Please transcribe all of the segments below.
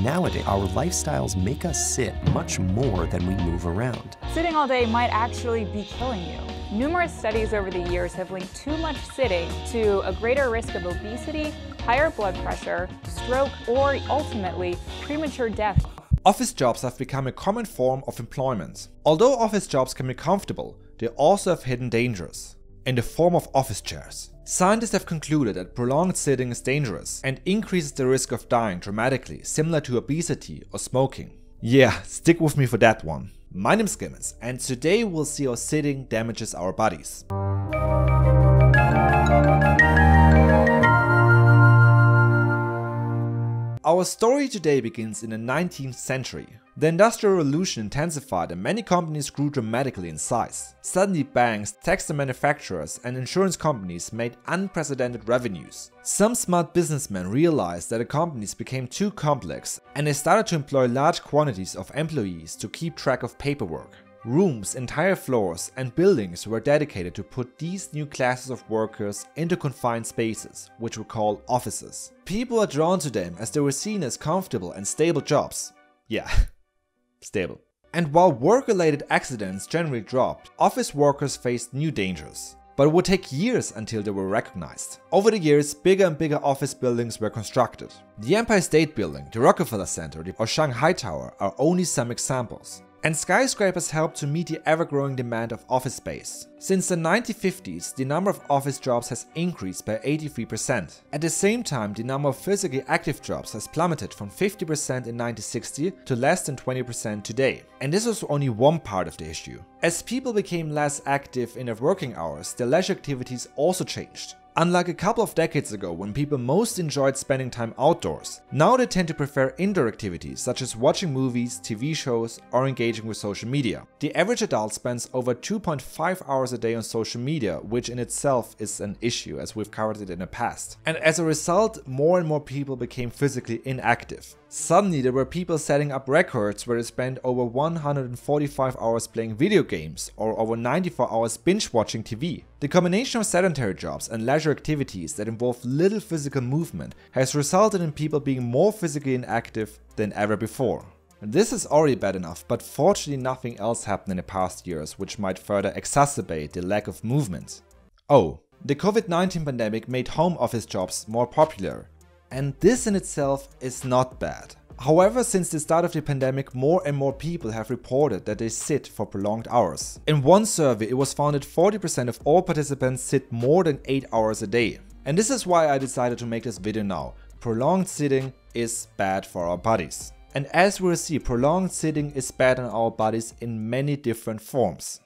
Nowadays, our lifestyles make us sit much more than we move around. Sitting all day might actually be killing you. Numerous studies over the years have linked too much sitting to a greater risk of obesity, higher blood pressure, stroke, or ultimately premature death. Office jobs have become a common form of employment. Although office jobs can be comfortable, they also have hidden dangers in the form of office chairs. Scientists have concluded that prolonged sitting is dangerous and increases the risk of dying dramatically, similar to obesity or smoking. Yeah, stick with me for that one. My name is Clemens, and today we'll see how sitting damages our bodies. Our story today begins in the 19th century. The Industrial Revolution intensified and many companies grew dramatically in size. Suddenly banks, textile manufacturers and insurance companies made unprecedented revenues. Some smart businessmen realized that the companies became too complex and they started to employ large quantities of employees to keep track of paperwork. Rooms, entire floors, and buildings were dedicated to put these new classes of workers into confined spaces, which were called offices. People were drawn to them as they were seen as comfortable and stable jobs. Yeah, stable. And while work-related accidents generally dropped, office workers faced new dangers. But it would take years until they were recognized. Over the years, bigger and bigger office buildings were constructed. The Empire State Building, the Rockefeller Center, or Shanghai Tower are only some examples. And skyscrapers help to meet the ever-growing demand of office space. Since the 1950s, the number of office jobs has increased by 83%. At the same time, the number of physically active jobs has plummeted from 50% in 1960 to less than 20% today. And this was only one part of the issue. As people became less active in their working hours, their leisure activities also changed. Unlike a couple of decades ago when people most enjoyed spending time outdoors, now they tend to prefer indoor activities such as watching movies, TV shows, or engaging with social media. The average adult spends over 2.5 hours a day on social media, which in itself is an issue as we've covered it in the past. And as a result, more and more people became physically inactive. Suddenly there were people setting up records where they spent over 145 hours playing video games or over 94 hours binge watching TV. The combination of sedentary jobs and leisure activities that involve little physical movement has resulted in people being more physically inactive than ever before. This is already bad enough, but fortunately nothing else happened in the past years which might further exacerbate the lack of movement. Oh, the COVID-19 pandemic made home office jobs more popular, and this in itself is not bad. However, since the start of the pandemic, more and more people have reported that they sit for prolonged hours. In one survey, it was found that 40% of all participants sit more than 8 hours a day. And this is why I decided to make this video now. Prolonged sitting is bad for our bodies. And as we will see, prolonged sitting is bad on our bodies in many different forms.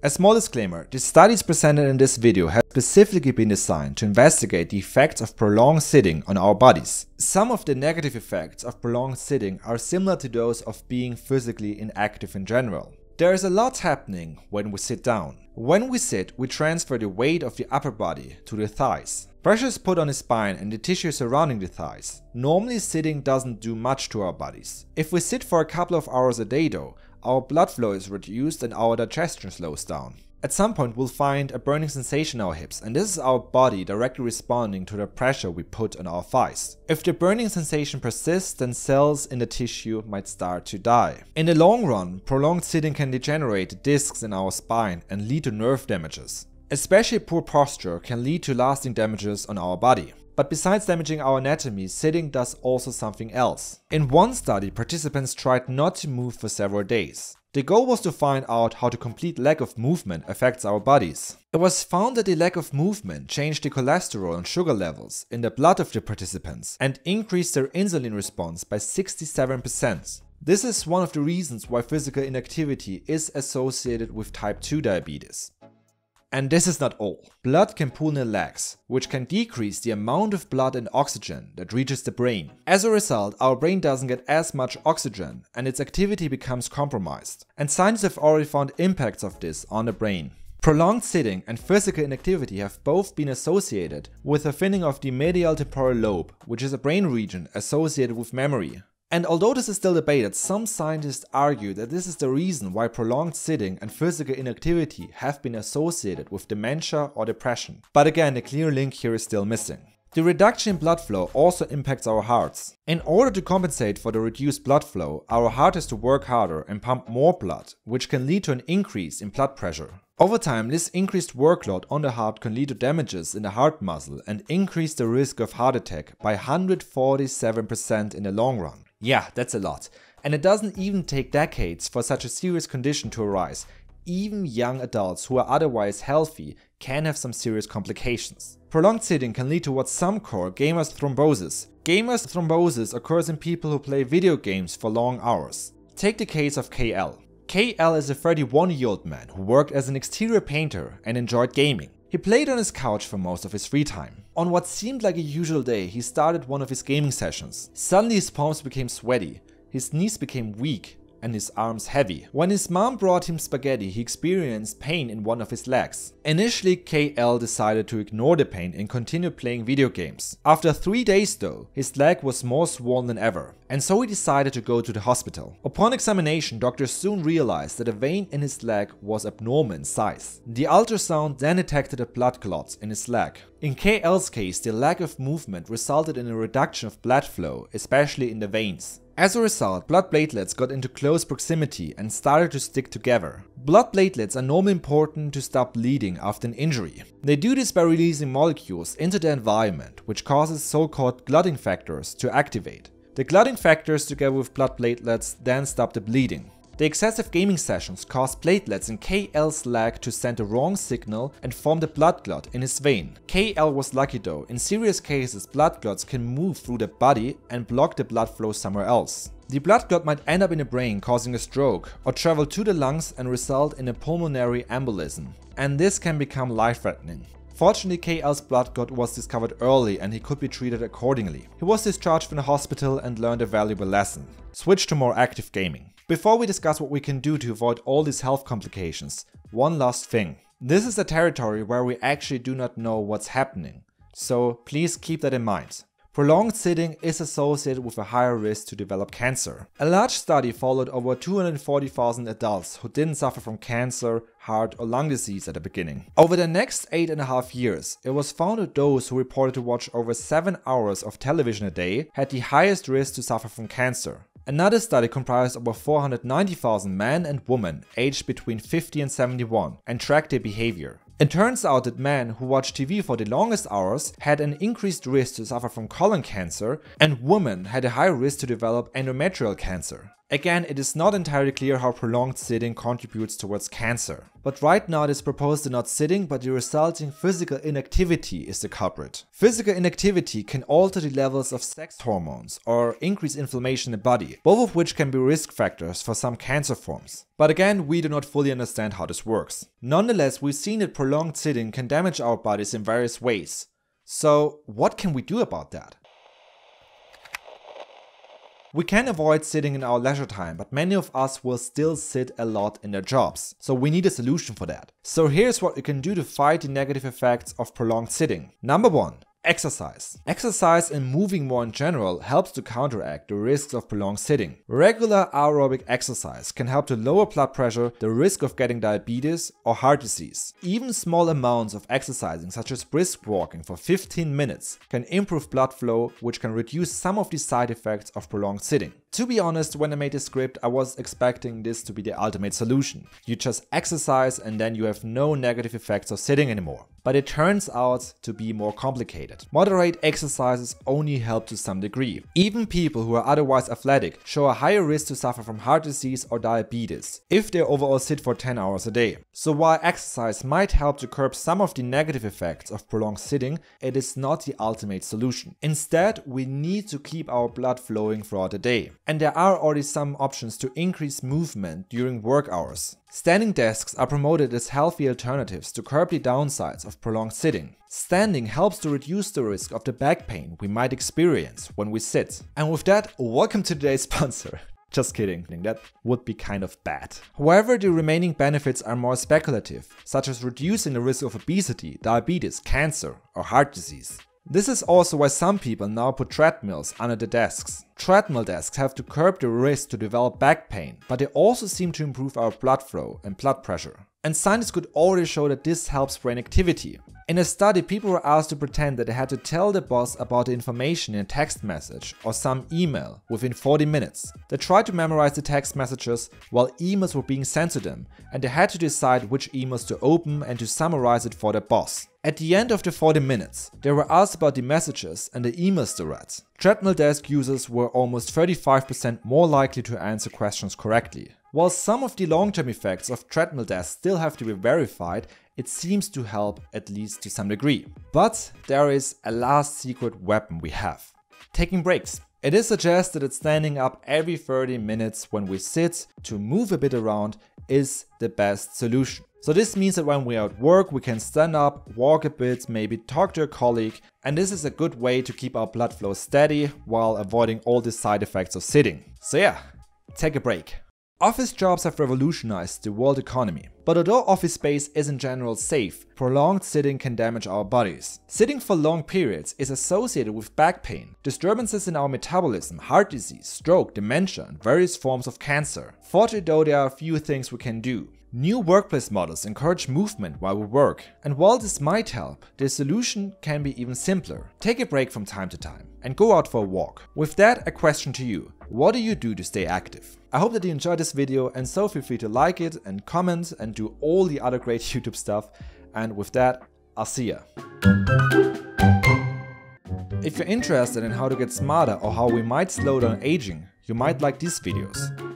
A small disclaimer, the studies presented in this video have specifically been designed to investigate the effects of prolonged sitting on our bodies. Some of the negative effects of prolonged sitting are similar to those of being physically inactive in general. There is a lot happening when we sit down. When we sit, we transfer the weight of the upper body to the thighs. Pressure is put on the spine and the tissue surrounding the thighs. Normally sitting doesn't do much to our bodies. If we sit for a couple of hours a day though, our blood flow is reduced and our digestion slows down. At some point we'll find a burning sensation in our hips and this is our body directly responding to the pressure we put on our thighs. If the burning sensation persists then cells in the tissue might start to die. In the long run, prolonged sitting can degenerate discs in our spine and lead to nerve damages. Especially poor posture can lead to lasting damages on our body. But besides damaging our anatomy, sitting does also something else. In one study, participants tried not to move for several days. The goal was to find out how the complete lack of movement affects our bodies. It was found that the lack of movement changed the cholesterol and sugar levels in the blood of the participants and increased their insulin response by 67%. This is one of the reasons why physical inactivity is associated with type 2 diabetes. And this is not all. Blood can pool in legs, which can decrease the amount of blood and oxygen that reaches the brain. As a result, our brain doesn't get as much oxygen and its activity becomes compromised. And scientists have already found impacts of this on the brain. Prolonged sitting and physical inactivity have both been associated with a thinning of the medial temporal lobe, which is a brain region associated with memory. And although this is still debated, some scientists argue that this is the reason why prolonged sitting and physical inactivity have been associated with dementia or depression. But again, a clear link here is still missing. The reduction in blood flow also impacts our hearts. In order to compensate for the reduced blood flow, our heart has to work harder and pump more blood, which can lead to an increase in blood pressure. Over time, this increased workload on the heart can lead to damages in the heart muscle and increase the risk of heart attack by 147% in the long run. Yeah, that's a lot. And it doesn't even take decades for such a serious condition to arise. Even young adults who are otherwise healthy can have some serious complications. Prolonged sitting can lead to what some call gamers thrombosis. Gamers thrombosis occurs in people who play video games for long hours. Take the case of KL. KL is a 31 year old man who worked as an exterior painter and enjoyed gaming. He played on his couch for most of his free time. On what seemed like a usual day, he started one of his gaming sessions. Suddenly his palms became sweaty, his knees became weak, and his arms heavy. When his mom brought him spaghetti, he experienced pain in one of his legs. Initially, KL decided to ignore the pain and continue playing video games. After three days though, his leg was more swollen than ever, and so he decided to go to the hospital. Upon examination, doctors soon realized that a vein in his leg was abnormal in size. The ultrasound then detected a blood clot in his leg. In KL's case, the lack of movement resulted in a reduction of blood flow, especially in the veins. As a result, blood platelets got into close proximity and started to stick together. Blood platelets are normally important to stop bleeding after an injury. They do this by releasing molecules into the environment, which causes so-called clotting factors to activate. The clotting factors together with blood platelets then stop the bleeding. The excessive gaming sessions caused platelets in KL's leg to send the wrong signal and form the blood clot in his vein. KL was lucky though, in serious cases blood clots can move through the body and block the blood flow somewhere else. The blood clot might end up in the brain causing a stroke or travel to the lungs and result in a pulmonary embolism. And this can become life-threatening. Fortunately, KL's blood clot was discovered early and he could be treated accordingly. He was discharged from the hospital and learned a valuable lesson. Switch to more active gaming. Before we discuss what we can do to avoid all these health complications, one last thing. This is a territory where we actually do not know what's happening, so please keep that in mind. Prolonged sitting is associated with a higher risk to develop cancer. A large study followed over 240,000 adults who didn't suffer from cancer, heart or lung disease at the beginning. Over the next 8.5 years, it was found that those who reported to watch over 7 hours of television a day had the highest risk to suffer from cancer. Another study comprised over 490,000 men and women aged between 50 and 71 and tracked their behavior. It turns out that men who watched TV for the longest hours had an increased risk to suffer from colon cancer, and women had a higher risk to develop endometrial cancer. Again, it is not entirely clear how prolonged sitting contributes towards cancer. But right now it is proposed that not sitting but the resulting physical inactivity is the culprit. Physical inactivity can alter the levels of sex hormones or increase inflammation in the body, both of which can be risk factors for some cancer forms. But again, we do not fully understand how this works. Nonetheless, we've seen that prolonged sitting can damage our bodies in various ways. So what can we do about that? We can avoid sitting in our leisure time, but many of us will still sit a lot in their jobs, so we need a solution for that. So here's what you can do to fight the negative effects of prolonged sitting. Number 1. Exercise. Exercise and moving more in general helps to counteract the risks of prolonged sitting. Regular aerobic exercise can help to lower blood pressure, the risk of getting diabetes or heart disease. Even small amounts of exercising such as brisk walking for 15 minutes can improve blood flow which can reduce some of the side effects of prolonged sitting. To be honest, when I made this script, I was expecting this to be the ultimate solution. You just exercise and then you have no negative effects of sitting anymore. But it turns out to be more complicated. Moderate exercises only help to some degree. Even people who are otherwise athletic show a higher risk to suffer from heart disease or diabetes if they overall sit for 10 hours a day. So while exercise might help to curb some of the negative effects of prolonged sitting, it is not the ultimate solution. Instead, we need to keep our blood flowing throughout the day. And there are already some options to increase movement during work hours. Standing desks are promoted as healthy alternatives to curb the downsides of prolonged sitting. Standing helps to reduce the risk of the back pain we might experience when we sit. And with that, welcome to today's sponsor. Just kidding, that would be kind of bad. However, the remaining benefits are more speculative, such as reducing the risk of obesity, diabetes, cancer, or heart disease. This is also why some people now put treadmills under the desks. Treadmill desks have to curb the risk to develop back pain, but they also seem to improve our blood flow and blood pressure. And scientists could already show that this helps brain activity. In a study, people were asked to pretend that they had to tell the boss about the information in a text message or some email within 40 minutes. They tried to memorize the text messages while emails were being sent to them, and they had to decide which emails to open and to summarize it for their boss. At the end of the 40 minutes, they were asked about the messages and the emails they read. Treadmill desk users were almost 35% more likely to answer questions correctly. While some of the long-term effects of treadmill Desk still have to be verified, it seems to help at least to some degree. But there is a last secret weapon we have. Taking breaks. It is suggested that standing up every 30 minutes when we sit to move a bit around is the best solution. So this means that when we are at work, we can stand up, walk a bit, maybe talk to a colleague, and this is a good way to keep our blood flow steady while avoiding all the side effects of sitting. So yeah, take a break. Office jobs have revolutionized the world economy. But although office space is in general safe, prolonged sitting can damage our bodies. Sitting for long periods is associated with back pain, disturbances in our metabolism, heart disease, stroke, dementia, and various forms of cancer. Fortunately though there are a few things we can do. New workplace models encourage movement while we work, and while this might help, the solution can be even simpler. Take a break from time to time and go out for a walk. With that, a question to you. What do you do to stay active? I hope that you enjoyed this video and so feel free to like it and comment and do all the other great YouTube stuff. And with that, I'll see ya. If you're interested in how to get smarter or how we might slow down aging, you might like these videos.